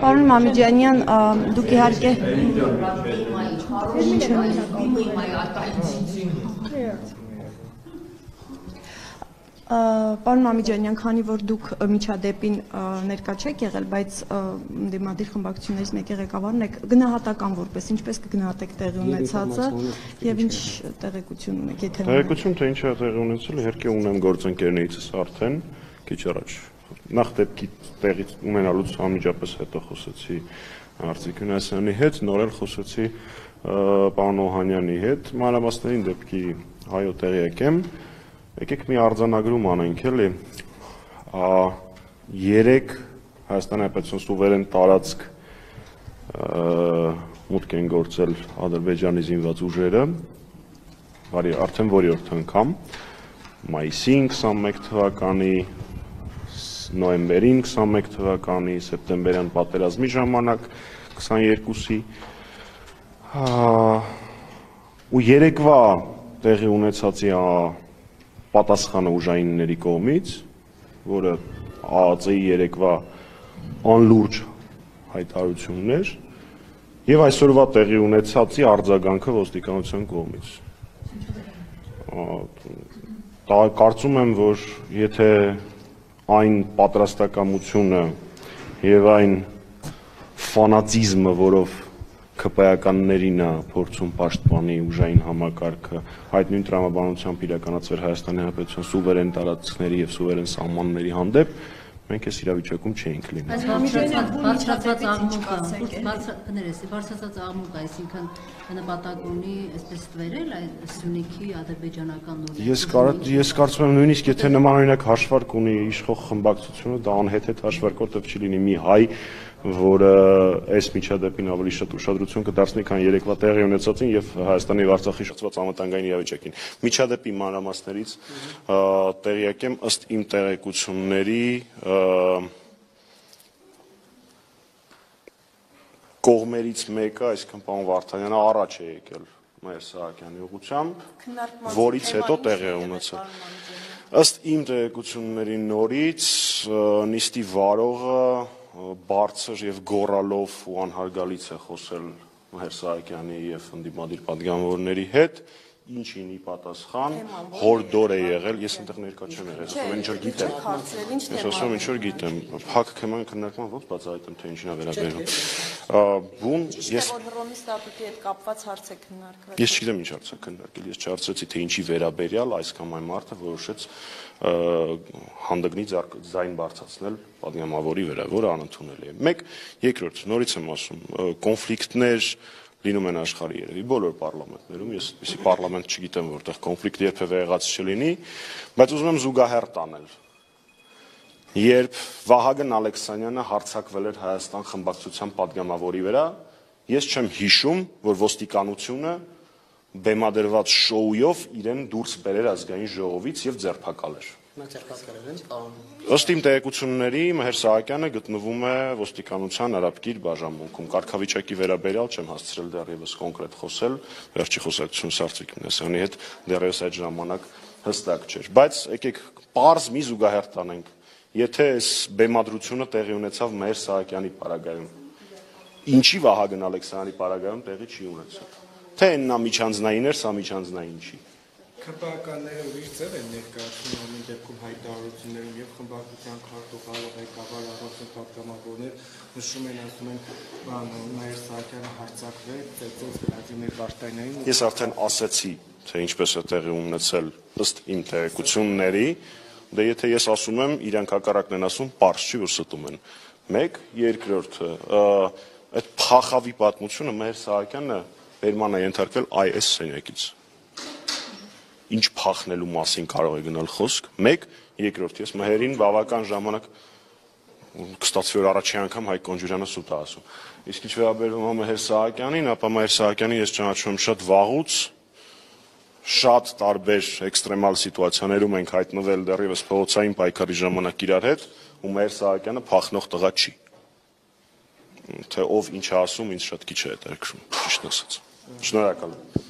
Պարոն Մամիջանյան, դուք իհարկե Պարոն Մամիջանյան, քանի որ դուք միջադեպին ներկա չեք եղել, բայց դիմադիր խմբակցություններից մեկի ղեկավարն եք, գնահատական որպես ինչպես կգնահատեք տեղի ունեցածը եւ ինչ տեղեկություն ունեք, եթե ունեք։ Տեղեկություն թե ինչ է տեղի ունեցել, իհարկե ունեմ գործընկերներիցս արդեն քիչ առաջ։ Նախ դեպքի տեղից ունենալուց անմիջապես հետո խոսեցի Արծիկ Հունասյանի հետ, նոր էլ խոսեցի պարոն Օհանյանի հետ, մանրամասներին դեպքի հայո տեղի եկեմ։ Եկեք մի արձանագրում անենք էլի։ 3 Հայաստանի Հանրապետության սուվերեն տարածք մուտք են գործել Ադրբեջանի զինված ուժերը, բարի արդեն որի-րդ անգամ մայիսին 21 թվականի նոյեմբերին 21 թվականի սեպտեմբերյան պատերազմի ժամանակ 22-ի հա, ու երեկվա տեղի ունեցածի պատասխանը ուժայինների կողմից, որը ԱԱԾ-ի երեկվա անլուրջ հայտարարություններ եւ այսօրվա տեղի ունեցածի արձագանքը ոստիկանության կողմից։ կարծում եմ, որ եթե այն պատրաստակամությունը եւ այն ֆանատիզմը, որով ԿՊԱ-ականներին է փորձում պաշտպանի ուժային համակարգը, այդ նույն տրամաբանությամբ իրականացվեր Հայաստանի Հանրապետության սուվերեն տարածքների եւ սուվերեն սահմանների հանդեպ, մենք այս իրավիճակում չէինք Բայց բարձրացած աղմուկը, բարձրացած բարձրացած աղմուկը, այսինքն նպատակ ունի այսպես ստվերել այդ Սյունիքի ադրբեջանական նորի։ Ես կար, ես կարծում եմ նույնիսկ եթե նմանօրինակ հաշվարկ ունի իշխող խմբակցությունը, դա անհեթեթ հաշվարկ որտեղ չի լինի մի հայ, որը այս միջադեպին ավելի շատ ուշադրություն կդարձնի, քան երեկվա տեղի ունեցածին եւ Հայաստանի եւ Արցախի շփված անվտանգային իրավիճակին։ Միջադեպի մանրամասներից տեղյակ եմ ըստ իմ տեղեկությունների ա, կողմերից մեկը, այսինքն պարոն Վարդանյանը առաջ է եկել Մայր Սահակյանի ուղությամբ, որից հետո տեղի է ունեցել։ Ըստ իմ տեղեկությունների նորից նիստի վարողը բարձր եւ գորալով ու անհարգալից է խոսել Մայր Սահակյանի եւ ընդդիմադիր падգամավորների հետ, ինչինի պատասխան հորդոր է եղել, ես ընդեղ ներկա չեմ եղել, ասում ինչ որ գիտեմ։ Ես ասում ինչ որ գիտեմ, հակ քեման քննարկման ո՞նց բացահայտեմ թե ինչնա վերաբերում։ Բուն ես Հռոմի ստատուտի հետ կապված հարց է քննարկվել։ Ես չգիտեմ ինչ հարց է քննարկել, ես չարցրեցի թե ինչի վերաբերյալ այս կամ այն մարդը որոշեց հանդգնի ձայն բարձացնել падգամավորի վրա, որը անընդունելի է։ Մեկ, երկրորդ, նորից եմ ասում, կոնֆլիկտներ լինում են աշխարհի երևի բոլոր parlamentներում ես էսի parlament չգիտեմ որտեղ կոնֆլիկտ երբևէ եղած չլինի բայց ուզում եմ զուգահեռ տանել երբ Վահագն Ալեքսանյանը հարցակվել էր Հայաստան խմբակցության падգամավորի վրա ես չեմ հիշում որ ոստիկանությունը բեմադրված շոույով իրեն դուրս բերեր ազգային ժողովից եւ ձերբակալեր Ըստ իմ տեղեկությունների Մհեր Սահակյանը գտնվում է ոստիկանության Արաբկիր բաժանմունքում։ Կարգավիճակի վերաբերյալ չեմ հասցրել դեռևս կոնկրետ խոսել, վերջի խոսակցություն Սարցիկ Մնասյանի հետ դեռևս այդ ժամանակ հստակ չէր։ Բայց եկեք པարզ մի զուգահեռ տանենք Եթե այս բեմադրությունը տեղի ունեցավ Մհեր Սահակյանի պարագայում, ինչի Վահագն Ալեքսանյանի պարագայում տեղի չի ունեցել։ Թե նա միջանձնային էր, սա միջանձնային չի։ ԿՊԱ-ականները ուրիշ ձև են ներկայացնում ամեն դեպքում հայտարարություններում եւ խմբակցության քարտուղարը ղեկավար առողջ պատգամավորներ նշում են ասում են բան Մայր Սահակյանը հարցակվել ծեծեց Վլադիմիր Վարդանյանին Ես արդեն ասացի, թե ինչպես է տեղի ունեցել ըստ իմ տեղեկությունների, դե եթե ես ասում եմ, իրանք հակառակն են ասում, པարզ չի որ ստում են։ 1, երկրորդը, այդ փախավի պատմությունը Մհեր Սահակյանը Բերման է ենթարկվել IS սենյակից։ Ինչ փախնելու մասին կարող է գնալ խոսք։ 1, երկրորդ, ես Մհերին բավական ժամանակ կստացվի որ առաջի անգամ Հայկ Կոնջուրյանը սուտ է ասում։ Իսկ ինչ վերաբերում է Մհեր Սահակյանին, ապա Մհեր Սահակյանին ես ճանաչում եմ շատ վաղուց, շատ տարբեր էքստրեմալ սիտուացիաներում ենք հայտնվել դեռևս փողոցային պայքարի ժամանակ իրար հետ, ու Մհեր Սահակյանը փախնող տղա չի։ Թե ով ինչ ասում, ինձ շատ քիչ է հետաքրքրում, ճիշտ ասած։ Շնորհակալ եմ։